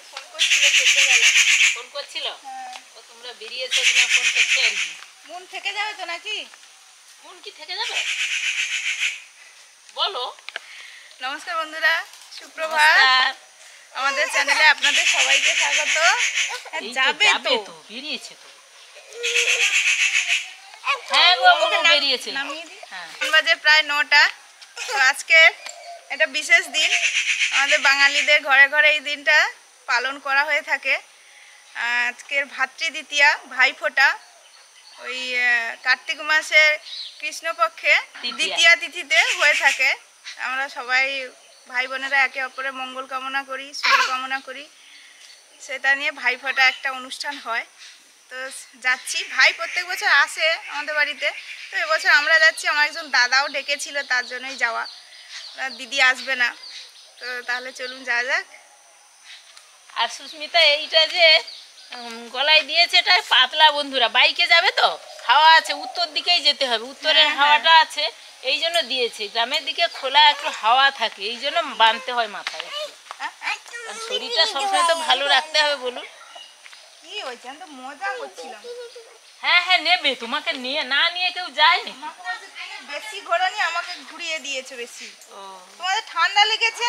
Phone করছিল গেল। Phone করছিল? হ্যাঁ। ও তোমরা বেরিয়েছো কিনা ফোন মন থেকে যাবে তো নাকি? মন কি থেকে যাবে? বলো। নমস্কার বন্ধুরা সুপ্রভাত। আমাদের চ্যানেলে আপনাদের সবাইকে স্বাগত। হ্যাঁ, যাবে তো। বেরিয়েছে তো। হ্যাঁ গো বেরিয়েছে। বাজে প্রায় নটা। তো আজকে একটা বিশেষ দিন। আমাদের বাঙালিদের ঘরে ঘরে এই দিনটা। পালন করা হয়ে থাকে। আজকের ভাতৃদ্বিতীয়া ভাইফোঁটা ওই কার্তিক মাসের কৃষ্ণপক্ষে। দ্বিতীয়া। তিথিতে হয়ে থাকে। আমরা সবাই ভাই বোনেরা একে অপরের মঙ্গল কামনা করি শুভ কামনা করি। সেটা নিয়ে ভাইফোঁটা একটা অনুষ্ঠান হয়। তো যাচ্ছি। ভাই প্রত্যেক বছর আসে আমাদের বাড়িতে। তো এবছর আমরা যাচ্ছি আমার একজন দাদাও ডেকেছিল তার জন্যই যাওয়া। দিদি আসবে না। তো তাহলে চলুন যা যাক। আর সুস্মিতা এইটা যে গলায় দিয়েছে এটা পাতলা বন্ধুরা বাইকে যাবে তো? হাওয়া আছে উত্তর দিকেই যেতে হবে উত্তরের হ্যাঁ, হাওয়াটা আছে এই জন্য দিয়েছে। গ্রামের দিকে খোলা একটু হাওয়া থাকে এই জন্য বাঁধতে হয় মাথায় শরীরটা সবসময় তো ভালো রাখতে হবে বলুন। কি হয়েছে? আমি তো মজা করছিলাম। হ্যাঁ হ্যাঁ নেবে তোমাকে নিয়ে না নিয়ে কেউ যায়নি। বেশি ঘোরানি আমাকে ঘুরিয়ে দিয়েছে বেশি। ও। তোমাদের ঠান্ডা লেগেছে?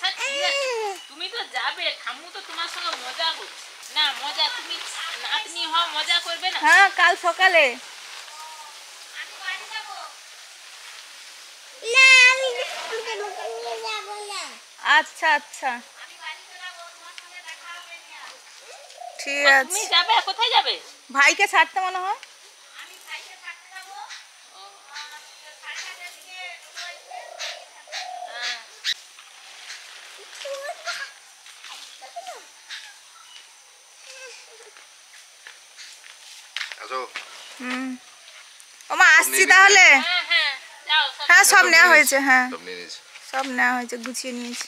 আচ্ছা ঠিক আছে তুমি তো যাবে ঠাম্মু তো তোমার সঙ্গে মজা করছে। না মজা তুমি নাতনি হও মজা করবে না? হ্যাঁ কাল সকালে। আচ্ছা আচ্ছা। ঠিক আছে। তুমি যাবে কোথায় যাবে? ভাইকে ছাড়তে মনে হয়? আসো। হুম। ওমা আসছি তাহলে। হ্যাঁ হ্যাঁ সব হ্যাঁ নেওয়া হয়েছে হ্যাঁ। সব সব নেওয়া হয়েছে গুছিয়ে নিয়েছি।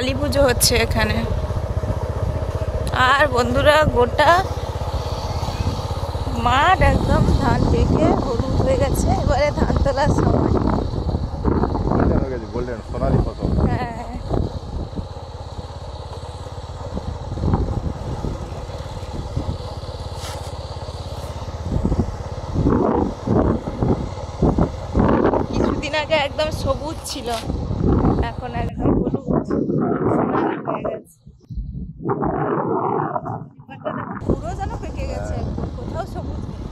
কালী পুজো হচ্ছে এখানে। আর বন্ধুরা, গোটা মাঠ একদম ধান পেকে হলুদ হয়ে গেছে। এবারে ধান তোলার সময়। হ্যাঁ। কিছুদিন আগে একদম সবুজ ছিল এখন একদম হলুদ সোনালি হয়ে গেছে এবারটা দেখো পুরো যেন পেকে গেছে একদম, কোথাও সবুজ নেই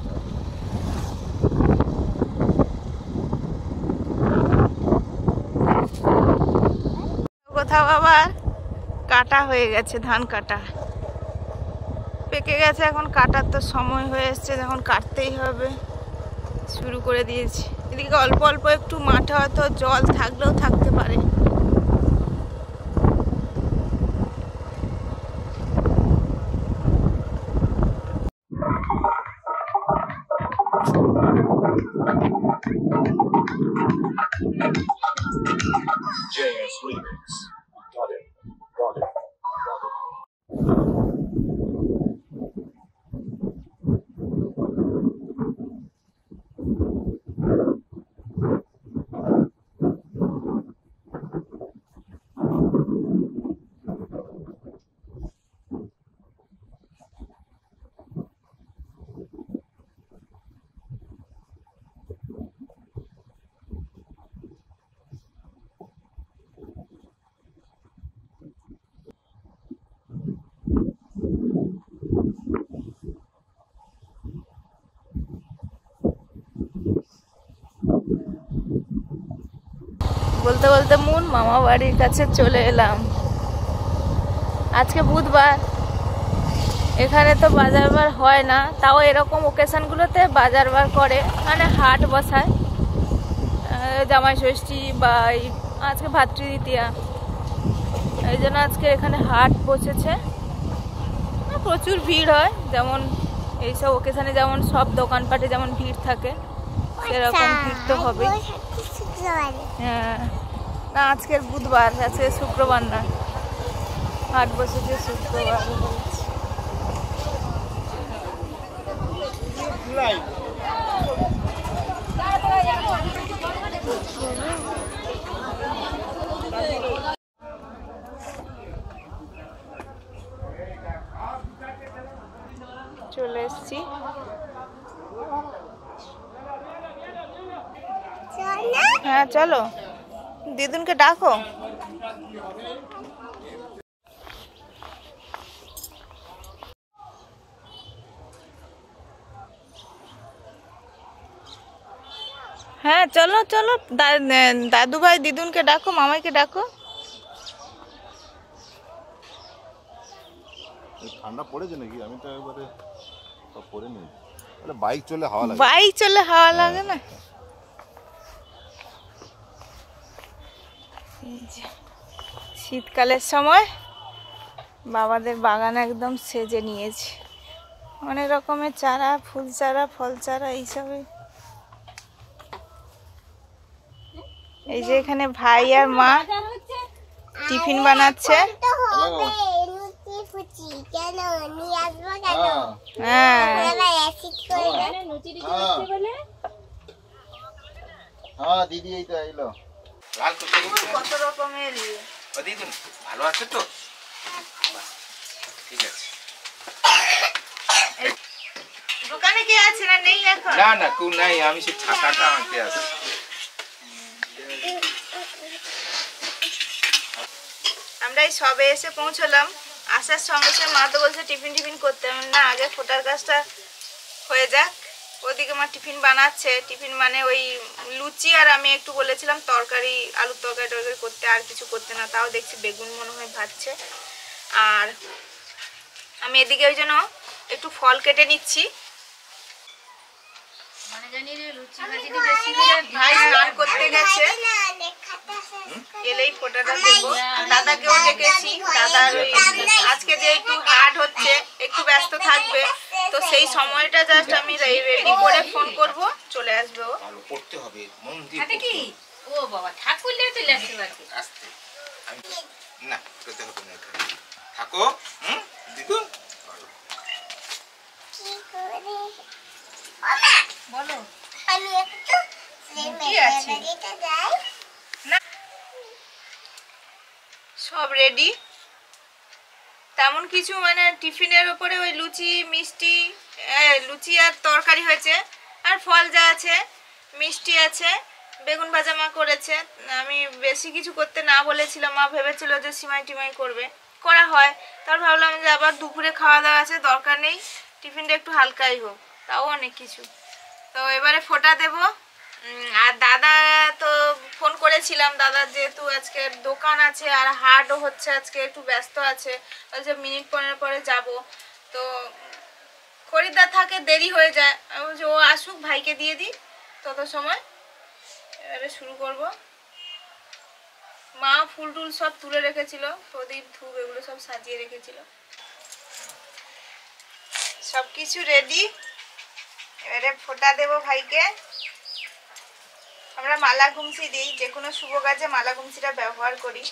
কোথাও আবার কাটা হয়ে গেছে ধান কাটা। পেকে গেছে, এখন কাটার তো সময় হয়ে এসছে যখন কাটতেই হবে। শুরু করে দিয়েছি। এদিকে অল্প অল্প একটু মাঠে হয়তো জল থাকলেও থাকতে পারে। বলতে বলতে মুন মামা বাড়ির কাছে চলে এলাম। আজকে বুধবার। এখানে তো বাজার বার হয় না তাও এরকম ওকেশনগুলোতে বাজার বার করে মানে হাট বসায়। জামাই ষষ্ঠী বা এই আজকে ভাতৃদ্বিতীয়া। এই জন্য আজকে এখানে হাট বসেছে। প্রচুর ভিড় হয় যেমন এইসব ওকেশানে যেমন সব দোকানপাটে যেমন ভিড় থাকে সেরকম ভিড় তো হবেই। হ্যাঁ। না আজকের বুধবার আজকে শুক্রবার না। হাট বসেছে শুক্রবার চলে এসছি। হ্যাঁ চলো। দিদুনকে ডাকো। হ্যাঁ চলো চলো। দা- দাদু ভাই দিদুনকে ডাকো মামাইকে ডাকো। এই ঠান্ডা পড়েছে নাকি? আমি তো একবারে সব পরে নিই তাহলে বাইক চলে হাওয়া লাগে। বাইক চলে হাওয়া লাগে না এই যে, শীতকালের সময় বাবাদের বাগান একদম সেজে নিয়েছে। অনেক রকমের চারা ফুল চারা ফল চারা এইসবে এই যে এখানে ভাই আর মা টিফিন বানাচ্ছে। হ্যাঁ। হ্যাঁ দিদি এই তো এলো। লাল করতে কত রকমের। ও দিদুন ভালো আছে তো? ঠিক আছে। দোকানে কে আছে না নেই এখন? না না কেউ নাই। আমি সে ছাতাটা আনতে আসি। আমরা এই সবে এসে পৌঁছলাম। আসার সঙ্গে সঙ্গে মা তো বলছে টিফিন টিফিন করতে। না আগে ফোটার কাজটা হয়ে যাক। ওদিকে মা টিফিন বানাচ্ছে। টিফিন মানে ওই লুচি আর আমি একটু বলেছিলাম তরকারি আলুর তরকারি টরকারি করতে আর কিছু করতে না তাও দেখছি বেগুন মনে হয় ভাজছে। আর আমি এদিকে ওই জন্য একটু ফল কেটে নিচ্ছি। ভাই স্নান করতে গেছে। এলেই ফোটাটা দেবো। দাদাকেও ডেকেছি দাদার আজকে যে একটু হাট হচ্ছে একটু ব্যস্ত থাকবে। তো সেই সময়টা জাস্ট আমি রেডি করে ফোন করব চলে আসবে ও। ভালো পড়তে হবে মন দিয়ে হাতে কি? ও বাবা ঠাকুর লেগে চলে হবে। আস্তে না করতে হবে না থাকো হুম? ভালো। বলো। আমি একটু সব রেডি তেমন কিছু মানে টিফিনের ওপরে ওই লুচি, মিষ্টি লুচি আর তরকারি হয়েছে। আর ফল যা আছে, মিষ্টি আছে, বেগুন ভাজা মা করেছে। আমি বেশি কিছু করতে না বলেছিলাম, মা ভেবেছিল যে সিমাই টিমাই করবে। করা হয়। তার ভাবলাম যে আবার দুপুরে খাওয়া দাওয়া আছে, দরকার নেই। টিফিনটা একটু হালকাই হোক। তাও অনেক কিছু। তো এবারে ফোটা দেব। আর দাদা তো ফোন করেছিলাম, দাদা যেহেতু আজকে দোকান আছে আর হাটও হচ্ছে, আজকে একটু ব্যস্ত আছে বলছে মিনিট পনেরো পরে যাব। তো খরিদ্দার থাকে দেরি হয়ে যায় বলছি ও আসুক, ভাইকে দিয়ে দিই, তত সময়। এবারে শুরু করব। মা ফুল টুল সব তুলে রেখেছিল, প্রদীপ, ধূপ এগুলো সব সাজিয়ে রেখেছিল। সব কিছু রেডি এবারে ফোটা দেব ভাইকে। আমরা মালা গুমসি দিই যে কোনো শুভ কাজে মালা গুমসিটা ব্যবহার করি।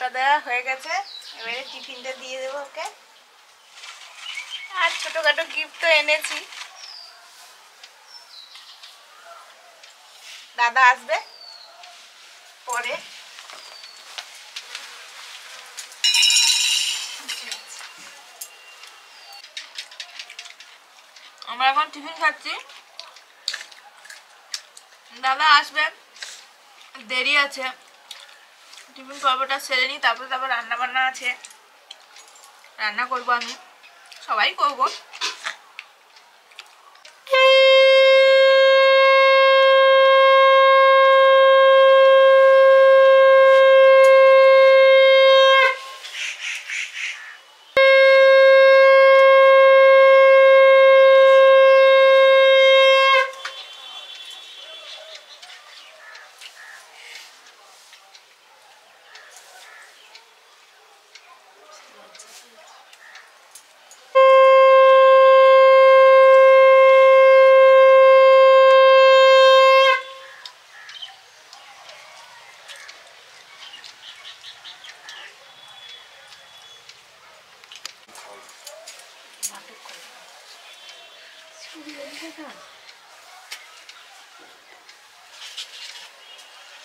ফোটা দেওয়া হয়ে গেছে। এবারে টিফিনটা দিয়ে দেবো ওকে। আর ছোটোখাটো গিফট তো এনেছি। দাদা আসবে পরে। আমরা এখন টিফিন খাচ্ছি। দাদা আসবে। দেরি আছে। টিফিন পর্বটা সেরে নিই তারপরে তারপর রান্না বান্না আছে। রান্না করব আমি। সবাই করব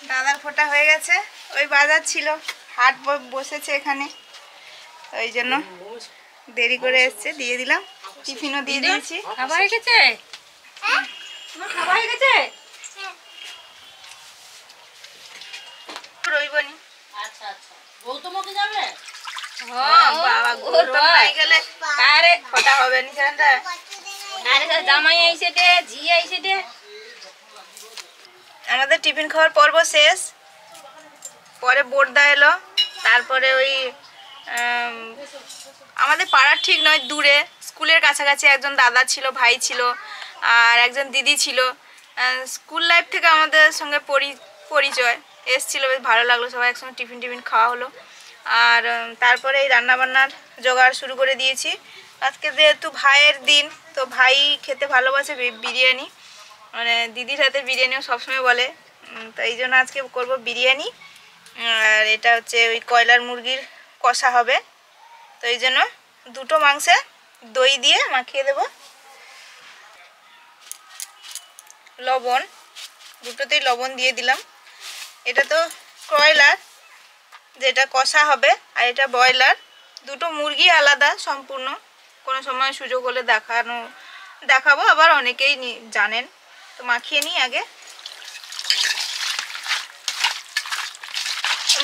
দাদার ফোটা হয়ে গেছে ওই বাজার ছিল হাট বসেছে এখানে। ওই জন্য দেরি করে এসছে দিয়ে দিলাম। টিফিনও দিয়ে দিয়েছি। খাবার হয়ে গেছে? খাবার হয়ে গেছে? রইবনি আচ্ছা আচ্ছা। গৌতমকে যাবে? বাবা গৌতম নাই গেলে। আরে ফোটা হবে নি আরে জামাই আইছে দে ঝি আইছে দে আমাদের টিফিন খাওয়ার পর্ব শেষ। পরে বোর্দা এলো, তারপরে ওই আমাদের পাড়ার ঠিক নয়, দূরে, স্কুলের কাছাকাছি একজন দাদা ছিল, ভাই ছিল, আর একজন দিদি ছিল। স্কুল লাইফ থেকে আমাদের সঙ্গে পরি, পরিচয় এসছিল, বেশ ভালো লাগল, সবাই একসঙ্গে টিফিন টিফিন খাওয়া হলো। আর তারপরে এই রান্নাবান্নার জোগাড় শুরু করে দিয়েছি। আজকে যেহেতু ভাইয়ের দিন, তো ভাই খেতে ভালোবাসে বিরিয়ানি। মানে দিদির হাতে বিরিয়ানিও সবসময় বলে। তো এই জন্য আজকে করব বিরিয়ানি। আর এটা হচ্ছে ওই কয়লার মুরগির কষা হবে। তো এই জন্য দুটো মাংসে দই দিয়ে মাখিয়ে দেব। লবণ, দুটোতেই লবণ দিয়ে দিলাম। এটা তো কয়লার, যেটা কষা হবে আর এটা ব্রয়লার, দুটো মুরগি আলাদা সম্পূর্ণ। কোনো সময় সুযোগ হলে দেখানো, দেখাবো, আবার অনেকেই জানেন। তো মাখিয়ে নিই আগে।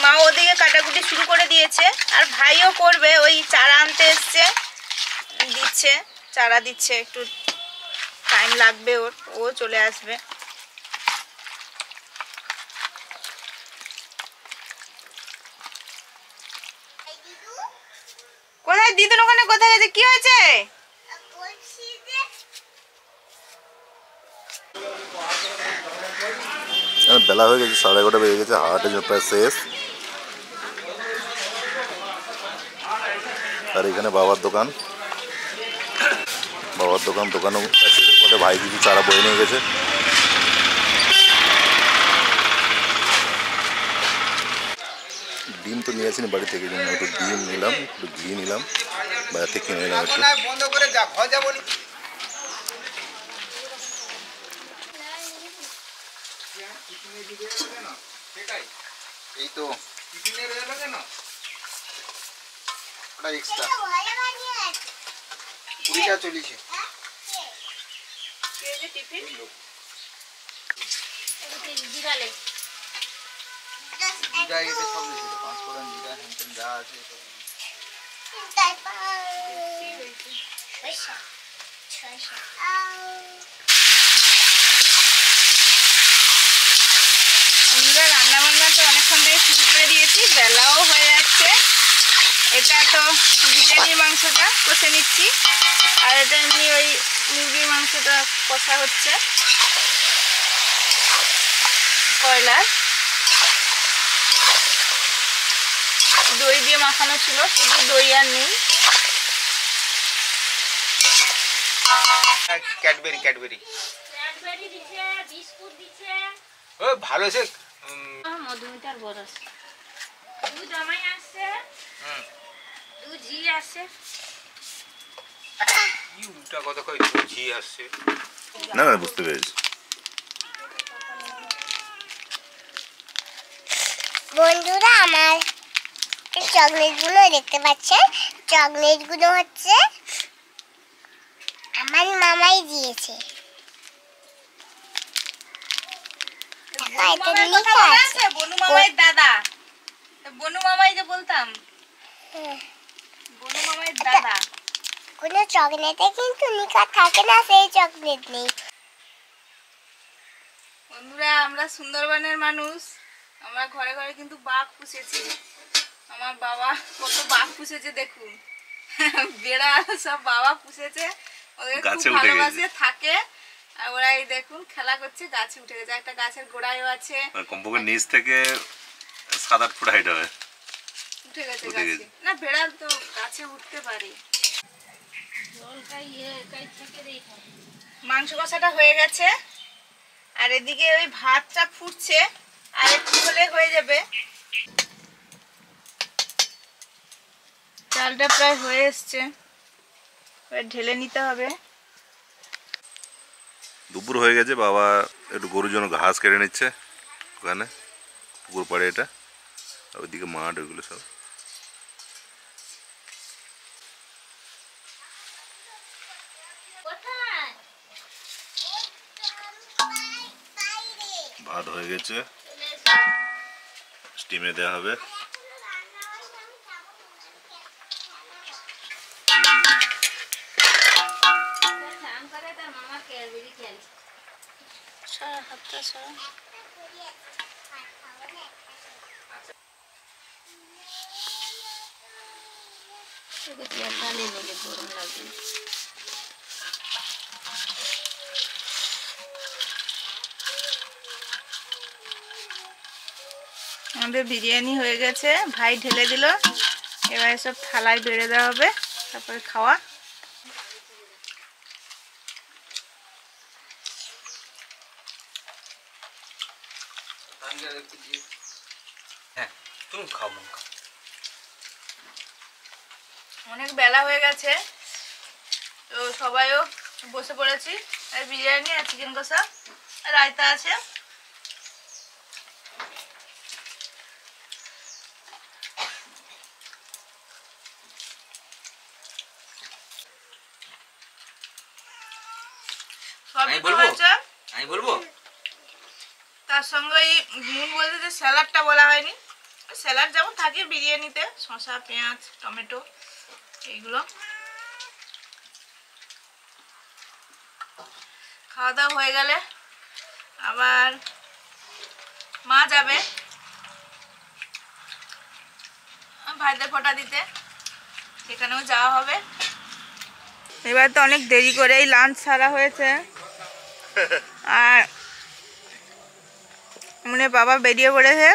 মা ওদিকে কাটাকুটি শুরু করে দিয়েছে, আর ভাইও করবে, ওই চারা আনতে এসছে, দিচ্ছে, চারা দিচ্ছে, একটু টাইম লাগবে ওর, ও চলে আসবে। কোথায়, দিদুন ওখানে কোথায় গেছে? কি হয়েছে? বেলা হয়ে গেছে, সাড়ে এগারোটা বেজে গেছে জন্য প্রায় শেষ। আর এখানে বাবার দোকান। বাবার দোকান দোকানও পরে ভাই কিছু চারা বয়ে নিয়ে গেছে। ডিম তো নিয়ে আসিনি বাড়ি থেকে জন্য একটু ডিম নিলাম, একটু ঘি নিলাম, বাজার থেকে কিনে নিলাম এই তো। কেন ওটা এক্সট্রা কুড়িটা চলিছে জিরা এতে সব দিয়েছিল পাঁচ ফোড়ন জিরা হ্যান যা আছে সব। আমরা রান্না বান্না তো অনেকক্ষণ থেকে শুরু করে দিয়েছি বেলাও হয়ে যাচ্ছে এটা তো বিরিয়ানির মাংসটা কষে নিচ্ছি। আর এটা এমনি ওই মুরগির মাংসটা কষা হচ্ছে। কয়লার। দই দিয়ে মাখানো ছিল শুধু দই আর নেই। Cadbury Cadbury. ক্যাডবেরি দিছে বিস্কুট দিছে। ও ভালো সে উম, মধুমিতার বরস। দু জামাই আসছে দু ঝি আসছে কি উল্টা কথা কই ঝি আসছে না না বুঝতে পেরেছি। বন্ধুরা আমার চকলেটগুলো দেখতে পাচ্ছেন? চকলেটগুলো হচ্ছে আমার মামাই দিয়েছে। দাদা। বনু মামাই যে বলতাম। বনু মামাইয়ের দাদা। কোনো চকলেটে কিন্তু লিখা থাকে না সেই চকলেট নেই। বন্ধুরা আমরা সুন্দরবনের মানুষ। আমরা ঘরে ঘরে কিন্তু বাঘ পুষেছি। আমার বাবা কত বাঘ পুষেছে দেখুন। বেড়া সব বাবা পুষেছে। ওদের খুব ভালোবাসে থাকে। আর ওরা এই দেখুন খেলা করছে গাছে উঠে গেছে। একটা গাছের গোড়ায়ও আছে। কমপক্ষে নিচ থেকে সাত আট ফুট হাইট হবে উঠে গেছে। না বেড়াল তো গাছে উঠতে পারে। মাংস কষাটা হয়ে গেছে। আর এদিকে ওই ভাতটা ফুটছে আর একটু হলে হয়ে যাবে। চালটা প্রায় হয়ে এসছে। এবার ঢেলে নিতে হবে। দুপুর হয়ে গেছে বাবা একটু গরুর জন্য ঘাস কেটে নিচ্ছে। ওখানে পুকুর পাড়ে এটা। আর ওইদিকে মাঠ ওইগুলো সব। ভাত হয়ে গেছে। স্টিমে দেওয়া হবে। স্নান করে তার তেল ঢালে নেবে গরম লাগবে আমাদের বিরিয়ানি হয়ে গেছে। ভাই ঢেলে দিল। এবার সব থালায় বেড়ে দেওয়া হবে। তারপরে খাওয়া। হ্যাঁ তুমি খাও মন খাও। অনেক বেলা হয়ে গেছে। তো সবাইও বসে পড়েছি। আর বিরিয়ানি আর চিকেন কষা। আর রায়তা আছে। সবই তো বলব? হয়েছে। আমি বলব? তার সঙ্গে এই নুন বলতে যে স্যালাডটা বলা হয়নি। স্যালাড যেমন থাকে বিরিয়ানিতে শসা পেঁয়াজ টমেটো। এইগুলো। খাওয়া দাওয়া হয়ে গেলে আবার মা যাবে। ভাইদের ফোঁটা দিতে, সেখানেও যাওয়া হবে। এবার তো অনেক দেরি করেই লাঞ্চ সারা হয়েছে। আর মানে বাবা বেরিয়ে পড়েছে।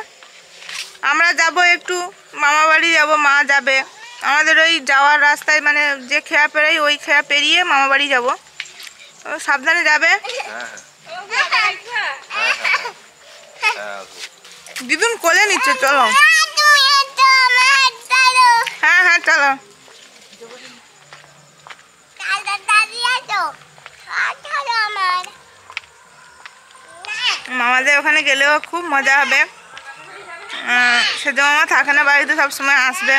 আমরা যাব একটু মামা বাড়ি যাব, মা যাবে। আমাদের ওই যাওয়ার রাস্তায় মানে যে খেয়া পেরাই ওই খেয়া পেরিয়ে মামা বাড়ি যাব। সাবধানে যাবে। দিদুন কোলে নিচ্ছে চলো। হ্যাঁ হ্যাঁ চলো। মামাদের ওখানে গেলেও খুব মজা হবে। আহ, সেজো মামা থাকে না বাড়িতে সবসময় আসবে।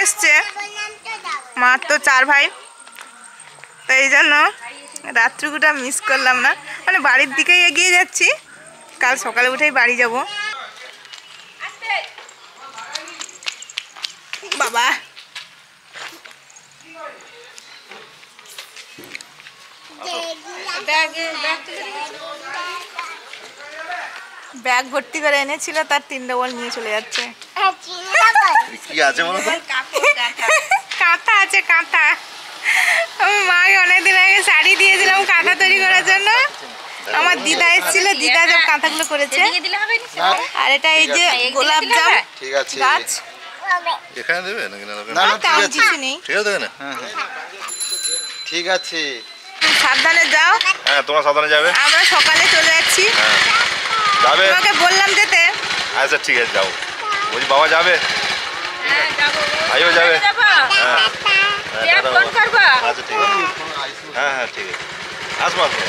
এসছে। মার তো চার ভাই। তো এই জন্য রাত্রিকুটা মিস করলাম না। মানে বাড়ির দিকেই এগিয়ে যাচ্ছি। কাল সকালে উঠেই বাড়ি যাব। বাবা। ব্যাগ ভর্তি করে এনেছিল, তার তিন ডবল নিয়ে চলে যাচ্ছে। কি আছে বলো কাঁথা আছে কাঁথা। আমার মাকে অনেকদিন আগে শাড়ি দিয়েছিলাম কাঁথা তৈরি করার জন্য। আমার দিদা এসেছিল দিদা সব কাঁথাগুলো করেছে। আর এটা এই যে গোলাপ জাম ঠিক আছে। গাছ। এখানে দেবে নাকি না? না, আর তেমন কিছু নেই। ঠিক আছে না? ঠিক আছে। সাবধানে যাও। হ্যাঁ তোমার সাবধানে যাবে। আমরা সকালে চলে যাচ্ছি। হ্যাঁ। যাবে। তোমাকে বললাম যেতে। আচ্ছা ঠিক আছে যাও। বলছি বাবা যাবে? হ্যাঁ ভাইও যাবে? হ্যাঁ হ্যাঁ বাবা। করবা। আচ্ছা ঠিক আছে। হ্যাঁ হ্যাঁ ঠিক আছে। আসব আসব।